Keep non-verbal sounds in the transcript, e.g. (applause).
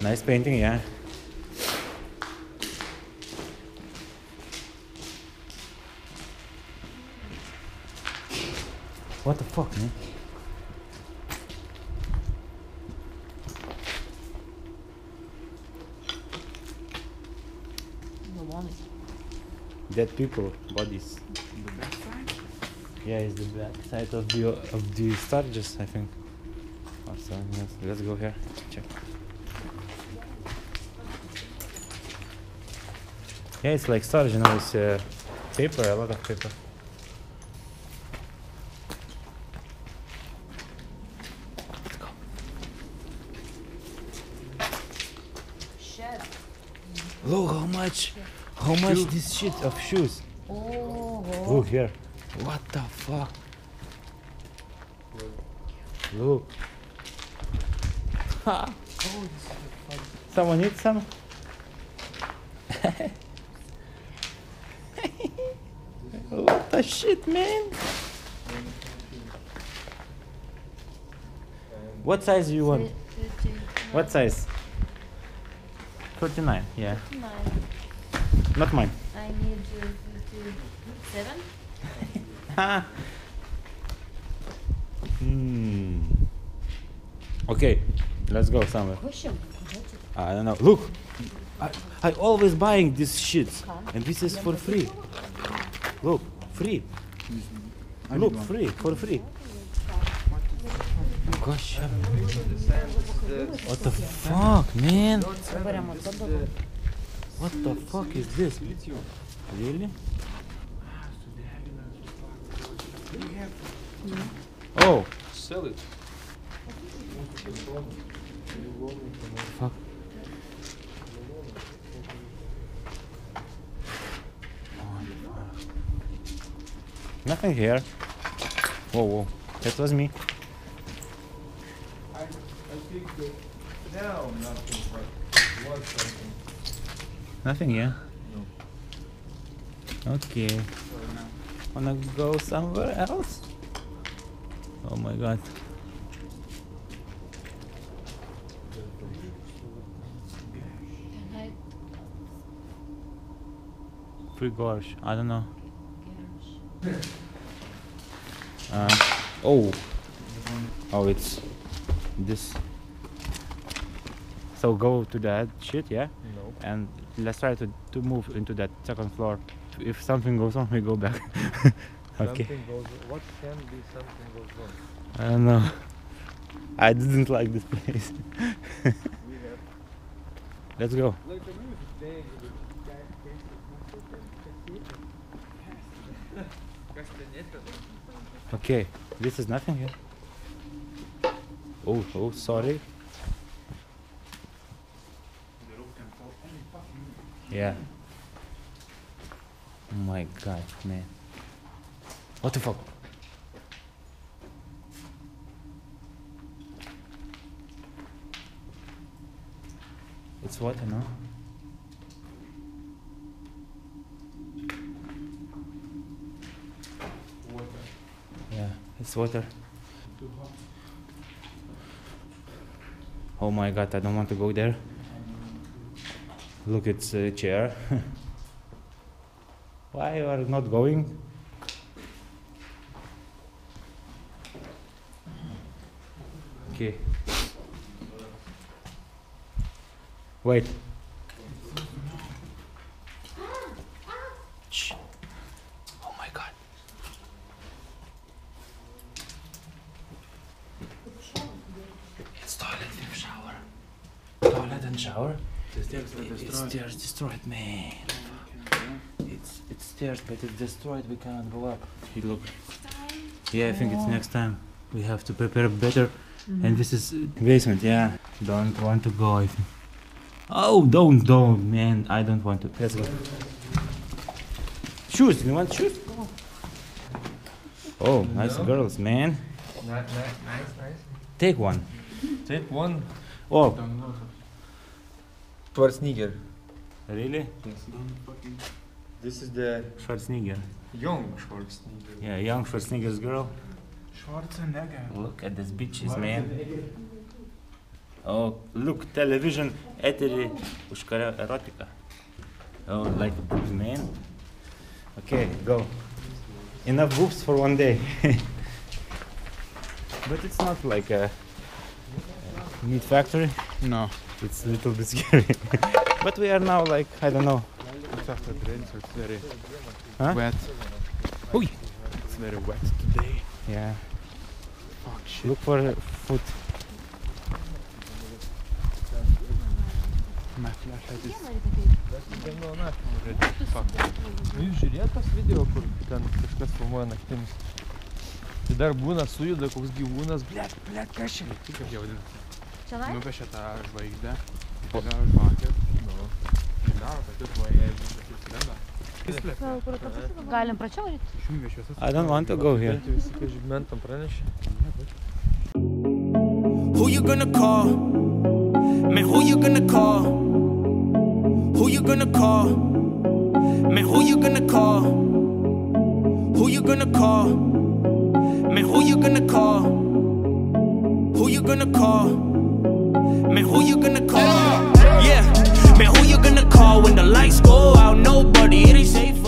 Nice. Painting, yeah. What the fuck, man? Dead people, bodies. The back side? Yeah, it's the back side of the of the Sturgis, I think. Or so, let's, let's go here. Check. Yeah, it's like Sturgeon with uh, paper, a lot of paper. Let's go. Shed. Look how much, how much this shit of shoes. Oh. Look here. What the fuck? Look. Someone need some? what the shit, man? What size do you want? What size? 39, yeah. Nine. Not mine. I need uh, fifty-seven. (laughs) Hmm. Okay, Let's go somewhere. I don't know. Look, I, I always buying these sheets, and this is for free. Look, free. Look, free for free. Gosh, what the fuck, man? What the fuck is this? Really? Oh. Sell it fuck. Nothing here. Whoa, whoa. That was me. I, I think that now nothing, but was something. Nothing here. No. Okay. Wanna go somewhere else? Oh my god. And I Free gorge. I don't know. Uh, oh. Oh, it's this. So go to that shit, yeah? No. And let's try to, to move into that second floor. If something goes wrong, we go back. (laughs) okay. Something goes, what can be something goes wrong? I don't know. I didn't like this place. (laughs) We have Let's go. Okay, this is nothing here. Oh, oh, sorry. Yeah. Oh my god, man. What the fuck? It's water, no? Yeah, it's water. Oh my god, I don't want to go there. Look, it's a chair. (laughs) Why are you are not going? Okay. Wait. Shh. Oh my god. It's toilet and shower. Toilet and shower. The stairs are It's destroyed. stairs destroyed, man. It's it's stairs, but it's destroyed. We cannot go up. You look. Yeah, I think it's next time. We have to prepare better. Mm-hmm. And this is basement. Yeah. Don't want to go. I think. Oh, don't, don't, man. I don't want to. Let's go. Shoes. You want shoes? Oh, nice No. girls, man. Nice, nice, nice, nice. Take one. Take one. Oh, Schwarzenegger. really? Yes. This is the Schwarzenegger. young Schwarzenegger. Yeah, young Schwarzenegger's girl. Schwarzenegger. Look at these bitches, man. Oh, look, television eterį užkaria erotika. Oh, like boobs, man. Okay, go. Enough boobs for one day. (laughs) but it's not like a meat factory. No, it's a little bit scary. (laughs) but we are now like, I don't know. It's after the rain, so it's very Huh? wet. Oi. It's very wet today. Yeah, Fuck shit. look for food. My flashlight is jūs žiūrėt tas video, kur ten kažkas filmuoja naktimis. Tai dar būna sujuda koks gyvūnas, blėt, blėt, kas čia? Tik kaip jie vadinasi. Čia laimė? Nupiešė tą žvaigždę. Yra žvakė. Nu. Ir daro pati žvaigždė, jeigu atsiranda. Įslėpia. Galim pračiau varyti? Išjungia šviesas. I don't want to go here. Who you gonna call? Man, who you gonna call? Who you gonna call? Man, who you gonna call? Who you gonna call? Man, who you gonna call? Who you gonna call? Man, who you gonna call? Yeah, man, who you gonna call when the lights go out? Nobody, it ain't safe